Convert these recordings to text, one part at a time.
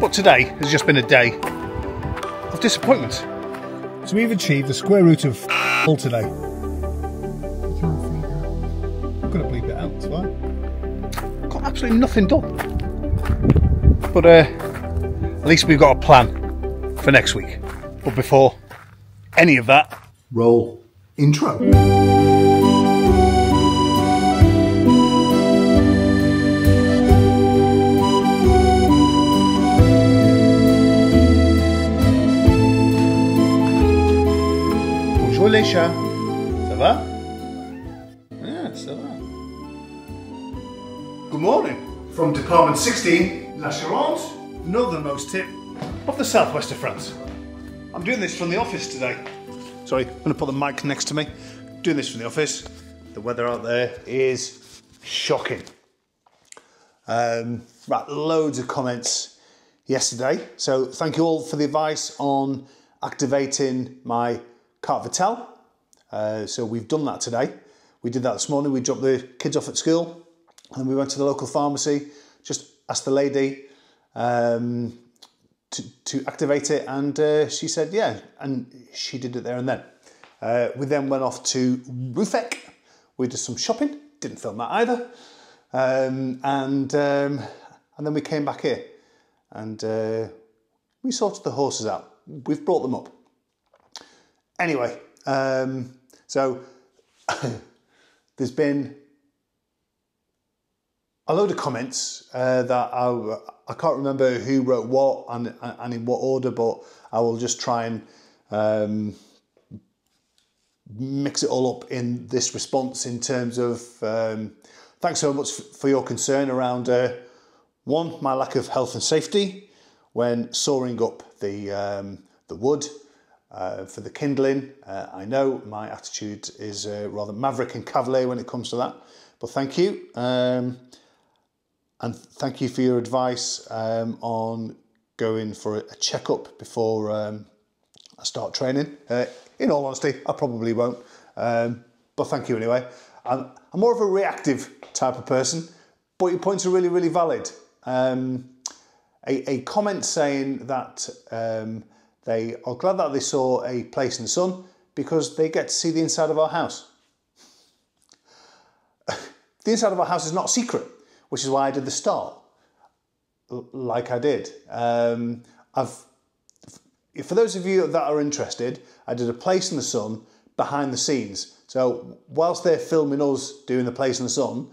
But today has just been a day of disappointment. So we've achieved the square root of all today. You can't say that. I'm going to bleep it out, it's fine. Got absolutely nothing done. But uh, at least we've got a plan for next week. But before any of that, roll intro. Les chats. Ça va? Yeah, ça va. Good morning from Department 16, La Charente, northernmost tip of the southwest of France. I'm doing this from the office today. Sorry, I'm going to put the mic next to me. Doing this from the office. The weather out there is shocking. Um, right, loads of comments yesterday. So thank you all for the advice on activating my Carte Vitale. Uh, so we've done that today. We did that this morning. We dropped the kids off at school and we went to the local pharmacy, just asked the lady um, to, to activate it and uh, she said yeah and she did it there and then. Uh, we then went off to Ruffec. We did some shopping, didn't film that either. Um, and, um, and then we came back here and uh, we sorted the horses out. We've brought them up. Anyway, um, so there's been a load of comments uh, that I, I can't remember who wrote what and, and in what order, but I will just try and um, mix it all up in this response in terms of um, thanks so much for your concern around uh, one, my lack of health and safety when sawing up the, um, the wood uh, for the kindling. Uh, I know my attitude is uh, rather maverick and cavalier when it comes to that, but thank you. Um, and thank you for your advice um, on going for a checkup before um, I start training. Uh, in all honesty, I probably won't, um, but thank you anyway. I'm, I'm, more of a reactive type of person, but your points are really, really valid. Um, a, a, comment saying that um, they are glad that they saw a place in the sun because they get to see the inside of our house. the inside of our house is not secret which is why I did the start like I did. Um, I've, for those of you that are interested, I did a place in the sun behind the scenes. So whilst they're filming us doing the place in the sun,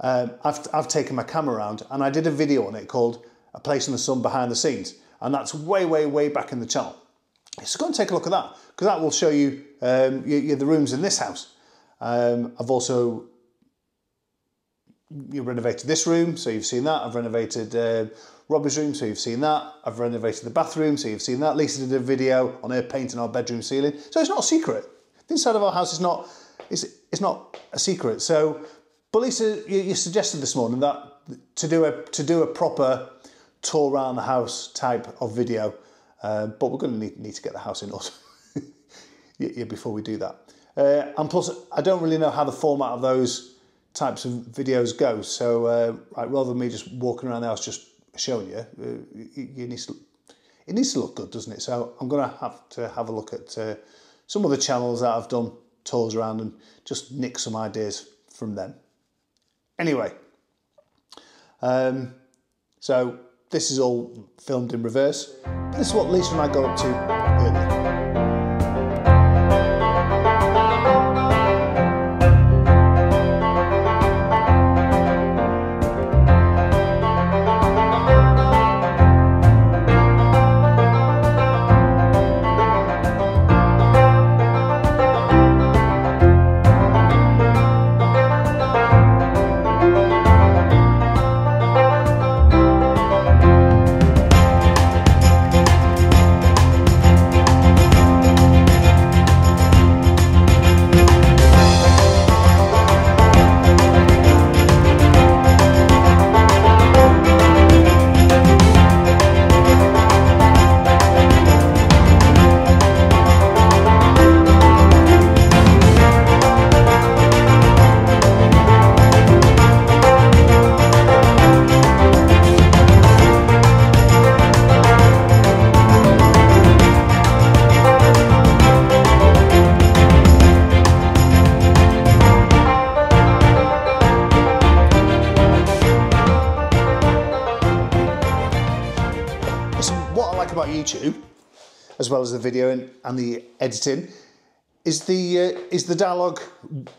um, I've, I've taken my camera around and I did a video on it called A Place in the Sun Behind the Scenes. And that's way, way, way back in the channel. So go and take a look at that because that will show you, um, you, you the rooms in this house. Um, I've also you renovated this room, so you've seen that. I've renovated uh, Robbie's room, so you've seen that. I've renovated the bathroom, so you've seen that. Lisa did a video on her painting our bedroom ceiling. So it's not a secret. The inside of our house is not, is, it's not a secret. So, but Lisa, you, you suggested this morning that to do a, to do a proper tour around the house type of video, uh, but we're going to need, need to get the house in order before we do that. Uh, and plus, I don't really know how the format of those types of videos go. So uh, right, rather than me just walking around the house just showing you, uh, you, you need to, it needs to look good, doesn't it? So I'm going to have to have a look at uh, some of the channels that I've done tours around and just nick some ideas from them. Anyway, um, so this is all filmed in reverse. This is what Lisa and I got up to well as the video and, and the editing, is the uh, is the dialogue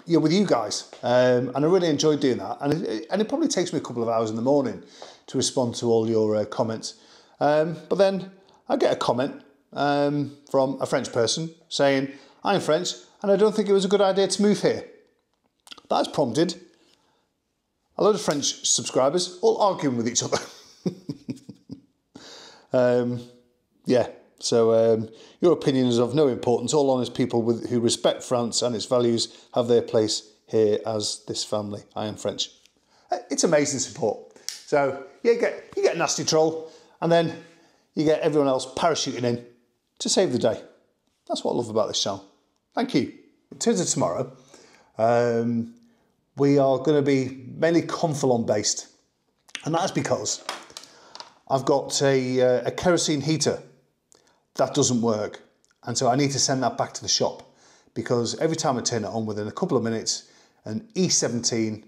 you know, with you guys, um, and I really enjoy doing that. And it, and it probably takes me a couple of hours in the morning to respond to all your uh, comments. Um, but then I get a comment um, from a French person saying, "I'm French, and I don't think it was a good idea to move here." That's prompted a lot of French subscribers all arguing with each other. um, yeah, so um, your opinion is of no importance. All honest people with, who respect France and its values have their place here as this family. I am French. Uh, It's amazing support. So you get you get a nasty troll, and then you get everyone else parachuting in to save the day. That's what I love about this channel. Thank you. In terms of tomorrow, um, we are going to be mainly Confolens based, and that's because I've got a, uh, a kerosene heater that doesn't work, and so I need to send that back to the shop because every time I turn it on within a couple of minutes, an E17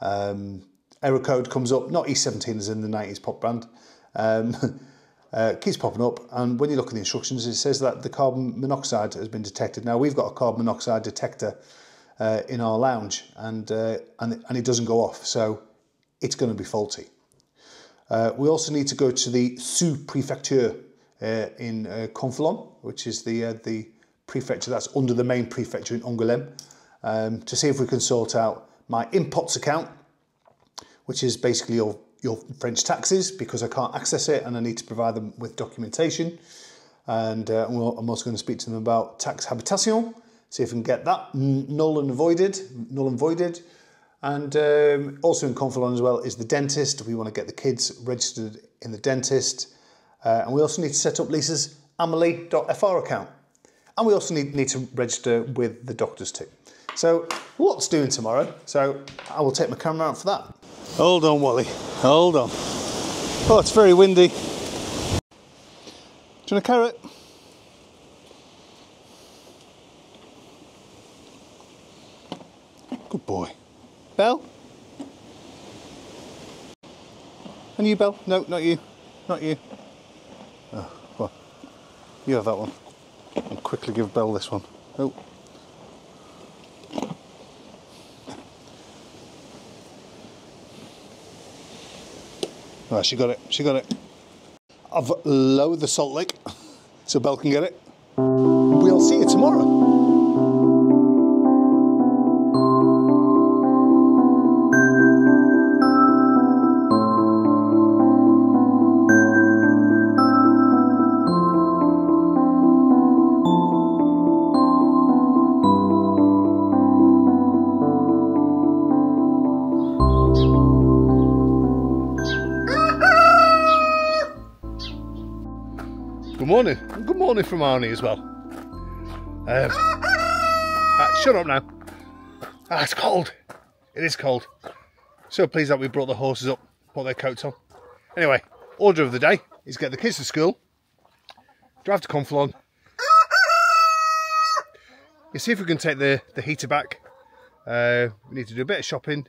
um, error code comes up. Not E17 as in the 90s pop brand. Um, uh, keeps popping up, and when you look at the instructions, it says that the carbon monoxide has been detected. Now we've got a carbon monoxide detector uh, in our lounge, and uh, and and it doesn't go off, so it's going to be faulty. Uh, we also need to go to the sous prefecture uh, in uh, Confolens, which is the uh, the prefecture that's under the main prefecture in Angoulême, um, to see if we can sort out my impots account, which is basically your your French taxes, because I can't access it and I need to provide them with documentation. And uh, I'm also going to speak to them about tax habitation, see if we can get that null and voided, null and voided. And um, also in Confolens as well is the dentist. We want to get the kids registered in the dentist. Uh, and we also need to set up Lisa's Ameli.fr account. And we also need, need to register with the doctors too. So lots doing tomorrow. So I will take my camera out for that. Hold on, Wally. Hold on. Oh, it's very windy. Do you want a carrot? Good boy. Belle? And you, Belle? No, not you. Not you. You have that one. I'll quickly give Bell this one. Oh. Right, she got it. She got it. I've lowered the salt lick so Bell can get it. We'll see you tomorrow. From Arnie as well. Um, uh, shut up now. Ah, it's cold. It is cold. So pleased that we brought the horses up, put their coats on. Anyway, order of the day is get the kids to school, drive to Confolens. You see if we can take the, the heater back. Uh, we need to do a bit of shopping.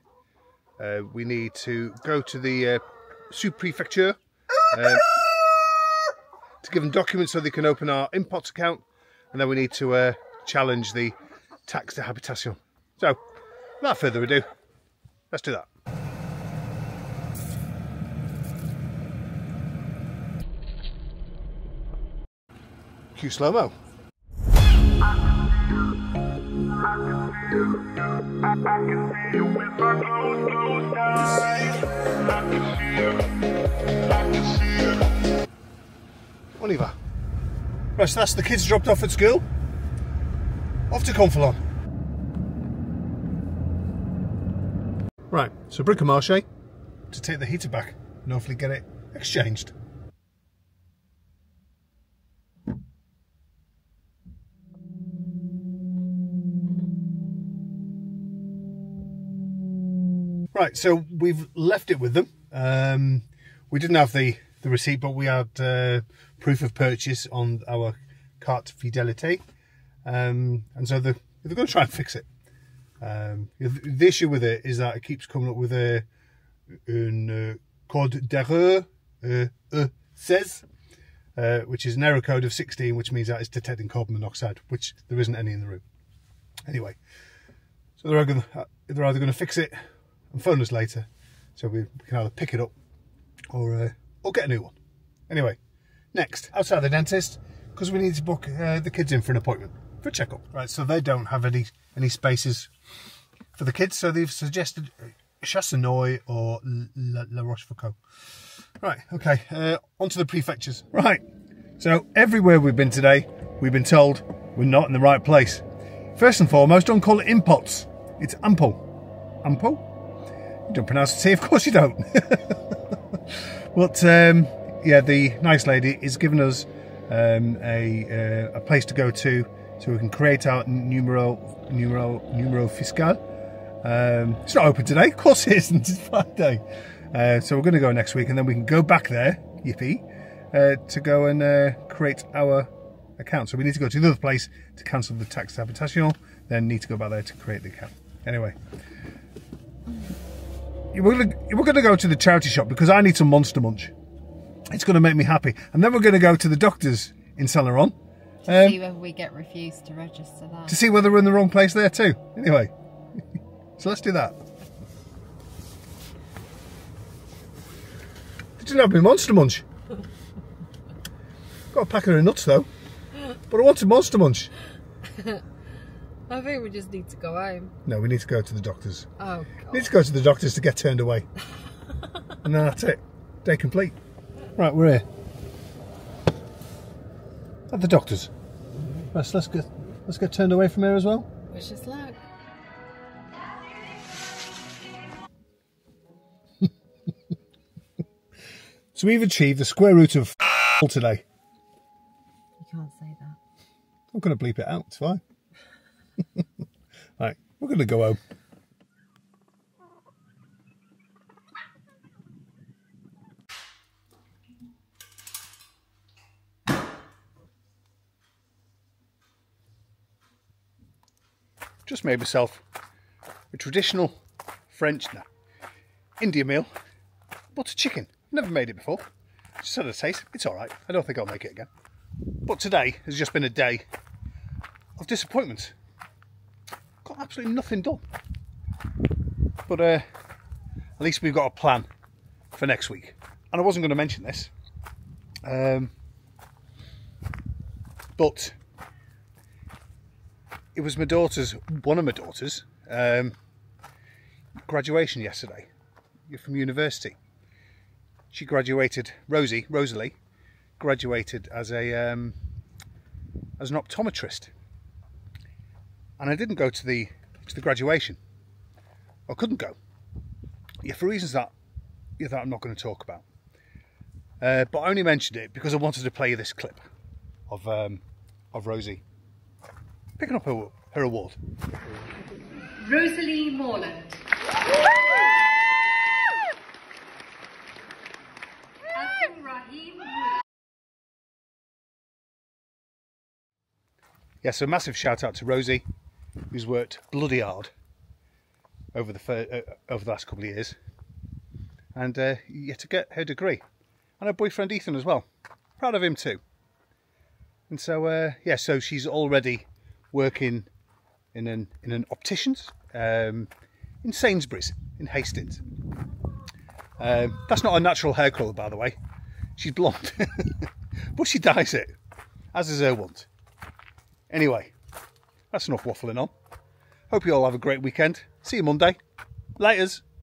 Uh, we need to go to the uh, sous prefecture. Uh, to give them documents so they can open our imports account and then we need to uh, challenge the tax de habitation. So, without further ado, let's do that. Cue slow-mo. On Right, so that's the kids dropped off at school. Off to Confolens. Right, so Bricomarché to take the heater back and hopefully get it exchanged. Right, so we've left it with them. Um, we didn't have the, the receipt, but we had uh, proof of purchase on our carte fidelité. Um, and so they're, they're going to try and fix it. Um, the, issue with it is that it keeps coming up with a un uh, code d'erreur, uh, uh, says. uh, which is an error code of 16, which means that it's detecting carbon monoxide, which there isn't any in the room. Anyway, so they're either, they're either going to fix it and phone us later, so we, we can either pick it up or uh, or get a new one. Anyway, next outside the dentist because we need to book uh, the kids in for an appointment for a checkup. Right, so they don't have any any spaces for the kids, so they've suggested Chasseneuil or La, La Rochefoucauld. Right, okay, uh, on to the prefectures. Right, so everywhere we've been today, we've been told we're not in the right place. First and foremost, don't call it impots. It's ample. Ample? You don't pronounce the T, of course you don't. but um, yeah, the nice lady is giving us um, a, uh, a place to go to so we can create our numero, numero, numero fiscal. Um, it's not open today, of course it isn't, it's Friday. Uh, so we're going to go next week and then we can go back there, yippee, uh, to go and uh, create our account. So we need to go to the other place to cancel the tax habitation, then need to go back there to create the account. Anyway, we're going to go to the charity shop because I need some Monster Munch. It's going to make me happy. And then we're going to go to the doctor's in Saint Laurent. To um, see whether we get refused to register that. To see whether we're in the wrong place there too. Anyway, so let's do that. Didn't have me Monster Munch. Got a packet of nuts though. But I wanted Monster Munch. I think we just need to go home. No, we need to go to the doctors. Oh, God. We need to go to the doctors to get turned away. and then that's it. Day complete. Right, we're here. At the doctors. Right, let's get let's get turned away from here as well. Wish us luck. so we've achieved the square root of today. You can't say that. I'm going to bleep it out. It's fine. right, we're going to go home. Just made myself a traditional French, no, India meal, butter chicken. Never made it before. Just had a taste. It's all right. I don't think I'll make it again. But today has just been a day of disappointment. Got absolutely nothing done. But uh, at least we've got a plan for next week. And I wasn't going to mention this. Um, but it was my daughter's, one of my daughter's, um, graduation yesterday You're from university. She graduated, Rosie, Rosalie, graduated as a um, as an optometrist and I didn't go to the to the graduation. I couldn't go. Yeah, for reasons that yeah, that I'm not going to talk about. Uh, but I only mentioned it because I wanted to play this clip of um, of Rosie picking up her, her award. Rosalie Morland. Yes, a massive shout out to Rosie who's worked bloody hard over the uh, over the last couple of years, and uh, yet to get her degree, and her boyfriend Ethan as well. Proud of him too. And so, uh, yeah, so she's already working in an in an optician's um, in Sainsbury's in Hastings. Um, that's not a natural hair colour, by the way. She's blonde, but she dyes it, as is her want. Anyway, that's enough waffling on. Hope you all have a great weekend. See you Monday. Laters.